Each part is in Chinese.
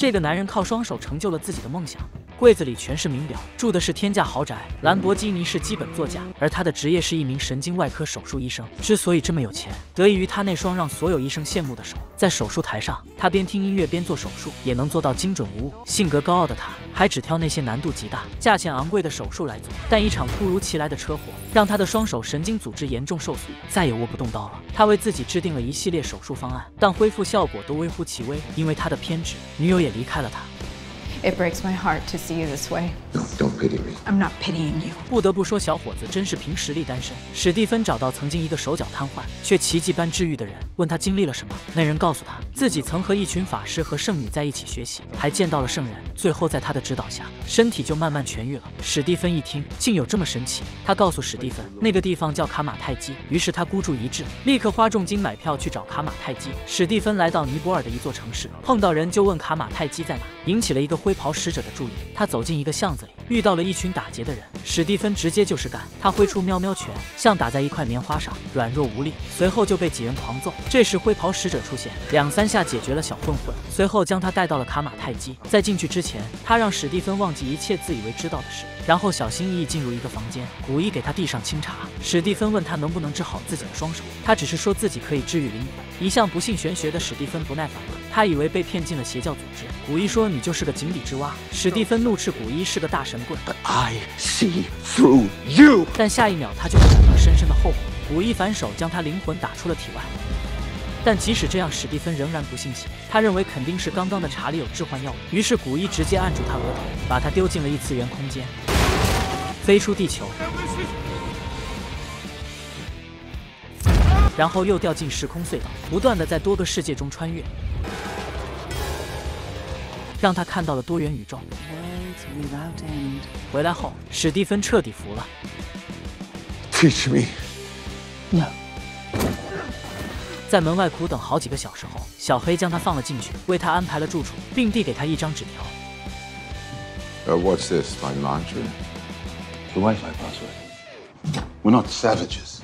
这个男人靠双手成就了自己的梦想。柜子里全是名表，住的是天价豪宅，兰博基尼是基本座驾。而他的职业是一名神经外科手术医生。之所以这么有钱，得益于他那双让所有医生羡慕的手。在手术台上，他边听音乐边做手术，也能做到精准无误。性格高傲的他，还只挑那些难度极大、价钱昂贵的手术来做。但一场突如其来的车祸，让他的双手神经组织严重受损，再也握不动刀了。他为自己制定了一系列手术方案，但恢复效果都微乎其微。因为他的偏执，女友也离开了他。It breaks my heart to see you this way. No, don't pity me. I'm not pitying you. 不得不说，小伙子真是凭实力单身。史蒂芬找到曾经一个手脚瘫痪却奇迹般治愈的人，问他经历了什么。那人告诉他，自己曾和一群法师和圣女在一起学习，还见到了圣人。最后在他的指导下，身体就慢慢痊愈了。史蒂芬一听，竟有这么神奇。他告诉史蒂芬，那个地方叫卡马泰基。于是他孤注一掷，立刻花重金买票去找卡马泰基。史蒂芬来到尼泊尔的一座城市，碰到人就问卡马泰基在哪，引起了一个灰袍使者的注意。他走进一个巷子里，遇到了一群打劫的人。史蒂芬直接就是干，他挥出喵喵拳，像打在一块棉花上，软弱无力。随后就被几人狂揍。这时灰袍使者出现，两三下解决了小混混，随后将他带到了卡马泰基。在进去之前，他让史蒂芬忘记一切自以为知道的事，然后小心翼翼进入一个房间，古一给他递上清茶。史蒂芬问他能不能治好自己的双手，他只是说自己可以治愈灵魂。一向不信玄学的史蒂芬不耐烦了，他以为被骗进了邪教组织。古一说你就是个井底之蛙。史蒂芬怒斥古一是个大神棍。I see through you. 但下一秒他就感到深深的后悔。古一反手将他灵魂打出了体外。但即使这样，史蒂芬仍然不信邪。他认为肯定是刚刚的查理有置换药物。于是古一直接按住他额头，把他丢进了异次元空间，飞出地球。然后又掉进时空隧道，不断的在多个世界中穿越，让他看到了多元宇宙。回来后，史蒂芬彻底服了。Teach me. No. 在门外苦等好几个小时后，小黑将他放了进去，为他安排了住处，并递给他一张纸 Uh, 条。what's this? My laundry? The Wi-Fi password. We're not savages.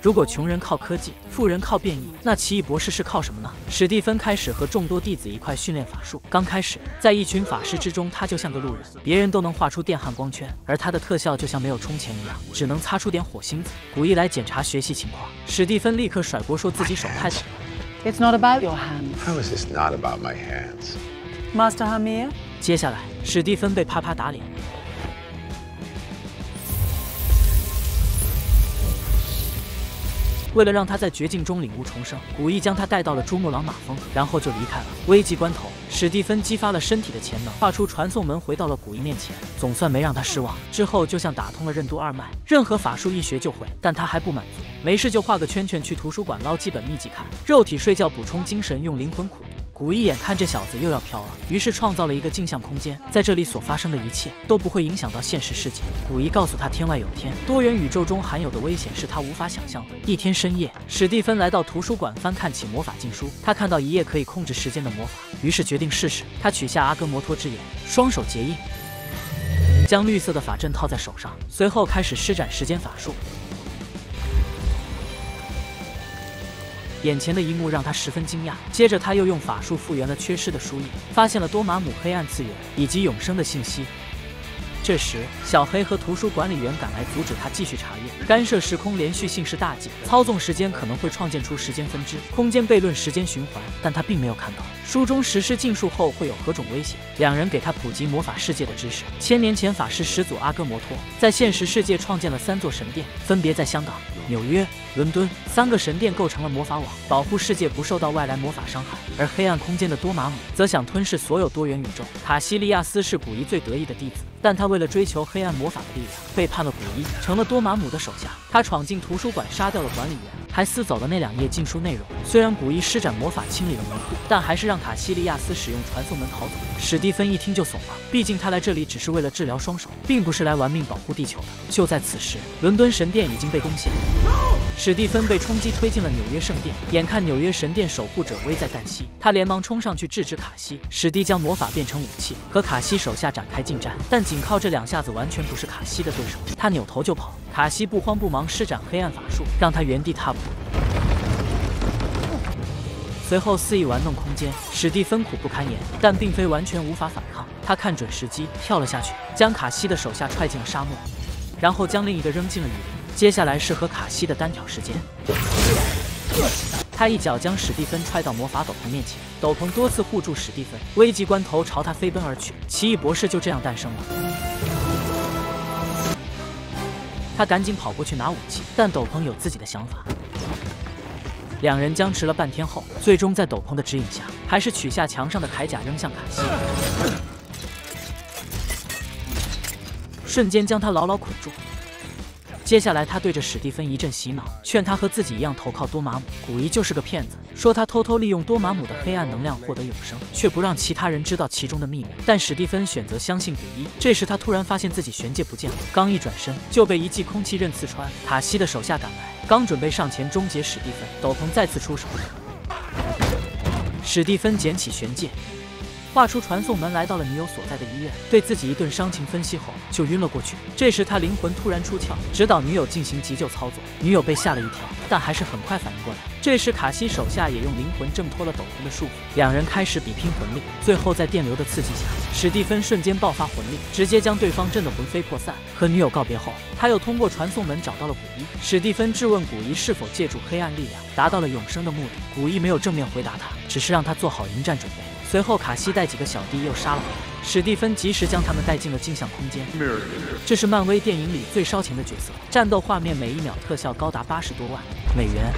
如果穷人靠科技，富人靠变异，那奇异博士是靠什么呢？史蒂芬开始和众多弟子一块训练法术。刚开始，在一群法师之中，他就像个路人，别人都能画出电焊光圈，而他的特效就像没有充钱一样，只能擦出点火星子。古一来检查学习情况，史蒂芬立刻甩锅说自己手太抖。It's not about your hands. How is this not about my hands? Master Hamir? 接下来，史蒂芬被啪啪打脸。为了让他在绝境中领悟重生，古一将他带到了珠穆朗玛峰，然后就离开了。危急关头，史蒂芬激发了身体的潜能，画出传送门回到了古一面前，总算没让他失望。之后就像打通了任督二脉，任何法术一学就会。但他还不满足，没事就画个圈圈去图书馆捞几本秘籍看，肉体睡觉补充精神，用灵魂苦。古一眼看这小子又要飘了，于是创造了一个镜像空间，在这里所发生的一切都不会影响到现实世界。古一告诉他，天外有天，多元宇宙中含有的危险是他无法想象的。一天深夜，史蒂芬来到图书馆，翻看起魔法禁书，他看到一页可以控制时间的魔法，于是决定试试。他取下阿哥摩托之眼，双手结印，将绿色的法阵套在手上，随后开始施展时间法术。眼前的一幕让他十分惊讶。接着，他又用法术复原了缺失的书页，发现了多玛姆黑暗次元以及永生的信息。这时，小黑和图书管理员赶来阻止他继续查阅。干涉时空连续性是大忌，操纵时间可能会创建出时间分支，空间悖论，时间循环。但他并没有看到书中实施禁术后会有何种危险。两人给他普及魔法世界的知识。千年前，法师始祖阿哥摩托在现实世界创建了三座神殿，分别在香港、纽约、伦敦。三个神殿构成了魔法网，保护世界不受到外来魔法伤害。而黑暗空间的多玛姆则想吞噬所有多元宇宙。卡西利亚斯是古一最得意的弟子，但他为了追求黑暗魔法的力量，背叛了古一，成了多玛姆的手下。他闯进图书馆，杀掉了管理员，还撕走了那两页禁书内容。虽然古一施展魔法清理了门户，但还是让卡西利亚斯使用传送门逃走。史蒂芬一听就怂了，毕竟他来这里只是为了治疗双手，并不是来玩命保护地球的。就在此时，伦敦神殿已经被攻陷。史蒂芬被冲击推进了纽约圣殿，眼看纽约神殿守护者危在旦夕，他连忙冲上去制止卡西。史蒂将魔法变成武器，和卡西手下展开近战，但仅靠这两下子完全不是卡西的对手。他扭头就跑，卡西不慌不忙施展黑暗法术，让他原地踏步。随后肆意玩弄空间。史蒂芬苦不堪言，但并非完全无法反抗。他看准时机跳了下去，将卡西的手下踹进了沙漠，然后将另一个扔进了雨林。接下来是和卡西的单挑时间。他一脚将史蒂芬踹到魔法斗篷面前，斗篷多次护住史蒂芬，危急关头朝他飞奔而去。奇异博士就这样诞生了。他赶紧跑过去拿武器，但斗篷有自己的想法。两人僵持了半天后，最终在斗篷的指引下，还是取下墙上的铠甲扔向卡西，瞬间将他牢牢捆住。接下来，他对着史蒂芬一阵洗脑，劝他和自己一样投靠多玛姆。古一就是个骗子，说他偷偷利用多玛姆的黑暗能量获得永生，却不让其他人知道其中的秘密。但史蒂芬选择相信古一。这时，他突然发现自己玄界不见了，刚一转身就被一记空气刃刺穿。塔西的手下赶来，刚准备上前终结史蒂芬，斗篷再次出手，史蒂芬捡起玄界。画出传送门，来到了女友所在的医院，对自己一顿伤情分析后就晕了过去。这时他灵魂突然出窍，指导女友进行急救操作。女友被吓了一跳，但还是很快反应过来。这时卡西手下也用灵魂挣脱了斗篷的束缚，两人开始比拼魂力。最后在电流的刺激下，史蒂芬瞬间爆发魂力，直接将对方震得魂飞魄散。和女友告别后，他又通过传送门找到了古一。史蒂芬质问古一是否借助黑暗力量达到了永生的目的。古一没有正面回答他，只是让他做好迎战准备。随后，卡西带几个小弟又杀了回来，史蒂芬及时将他们带进了镜像空间。这是漫威电影里最烧钱的角色，战斗画面每一秒特效高达八十多万美元，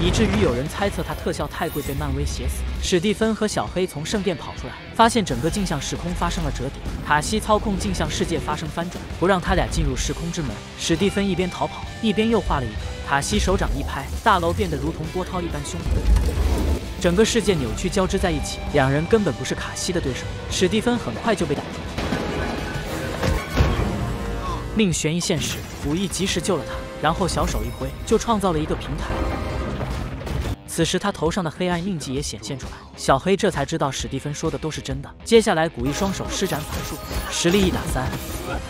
以至于有人猜测他特效太贵被漫威写死。史蒂芬和小黑从圣殿跑出来，发现整个镜像时空发生了折叠，卡西操控镜像世界发生翻转，不让他俩进入时空之门。史蒂芬一边逃跑，一边又画了一个。卡西手掌一拍，大楼变得如同波涛一般汹涌。整个世界扭曲交织在一起，两人根本不是卡西的对手。史蒂芬很快就被打住。命悬一线时，古一及时救了他，然后小手一挥，就创造了一个平台。此时他头上的黑暗印记也显现出来，小黑这才知道史蒂芬说的都是真的。接下来，古一双手施展法术，实力一打三，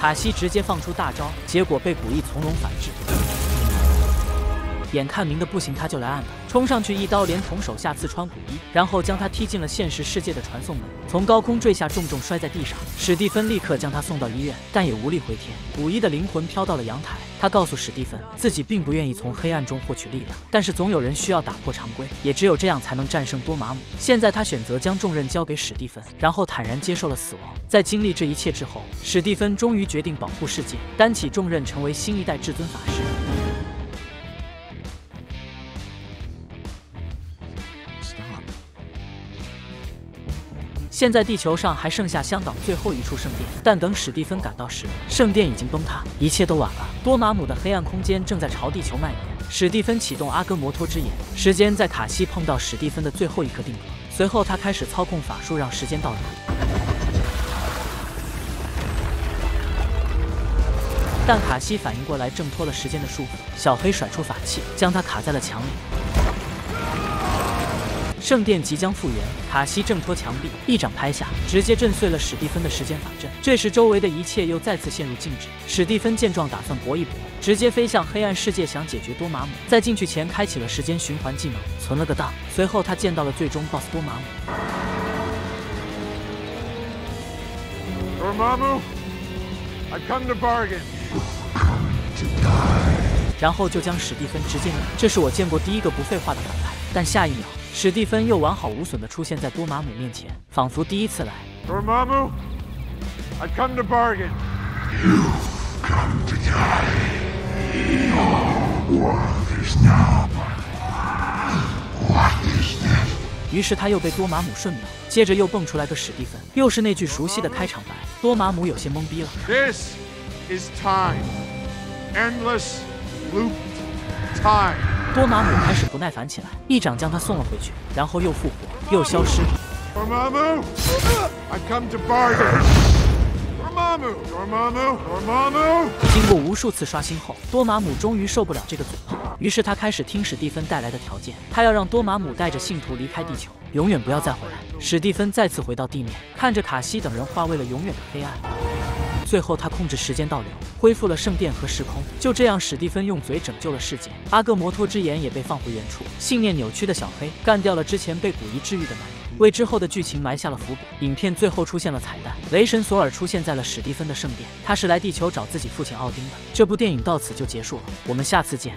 卡西直接放出大招，结果被古一从容反制。眼看明的不行，他就来暗的，冲上去一刀连同手下刺穿古一，然后将他踢进了现实世界的传送门，从高空坠下，重重摔在地上。史蒂芬立刻将他送到医院，但也无力回天。古一的灵魂飘到了阳台，他告诉史蒂芬，自己并不愿意从黑暗中获取力量，但是总有人需要打破常规，也只有这样才能战胜多玛姆。现在他选择将重任交给史蒂芬，然后坦然接受了死亡。在经历这一切之后，史蒂芬终于决定保护世界，担起重任，成为新一代至尊法师。现在地球上还剩下香港最后一处圣殿，但等史蒂芬赶到时，圣殿已经崩塌，一切都晚了。多玛姆的黑暗空间正在朝地球蔓延。史蒂芬启动阿戈摩托之眼，时间在卡西碰到史蒂芬的最后一刻定格。随后他开始操控法术，让时间倒流。但卡西反应过来，挣脱了时间的束缚。小黑甩出法器，将他卡在了墙里。圣殿即将复原，卡西挣脱墙壁，一掌拍下，直接震碎了史蒂芬的时间法阵。这时，周围的一切又再次陷入静止。史蒂芬见状，打算搏一搏，直接飞向黑暗世界，想解决多玛姆。在进去前，开启了时间循环技能，存了个档。随后，他见到了最终 BOSS 多玛姆。多玛姆，I come to bargain。然后就将史蒂芬直接秒。这是我见过第一个不废话的反派。但下一秒。史蒂芬又完好无损地出现在多玛姆面前，仿佛第一次来。多玛姆，I come to bargain。于是他又被多玛姆瞬秒，接着又蹦出来个史蒂芬，又是那句熟悉的开场白。多玛姆有些懵逼了。This is time, endless time. 多玛姆开始不耐烦起来，一掌将他送了回去，然后又复活，又消失。多玛姆，I come to bargain。多玛姆，多玛姆，多玛姆。经过无数次刷新后，多玛姆终于受不了这个嘴炮，于是他开始听史蒂芬带来的条件，他要让多玛姆带着信徒离开地球，永远不要再回来。史蒂芬再次回到地面，看着卡西等人化为了永远的黑暗。最后他控制时间倒流，恢复了圣殿和时空。就这样，史蒂芬用嘴拯救了世界，阿戈摩托之眼也被放回原处。信念扭曲的小黑干掉了之前被古一治愈的男人。为之后的剧情埋下了伏笔。影片最后出现了彩蛋，雷神索尔出现在了史蒂芬的圣殿，他是来地球找自己父亲奥丁的。这部电影到此就结束了，我们下次见。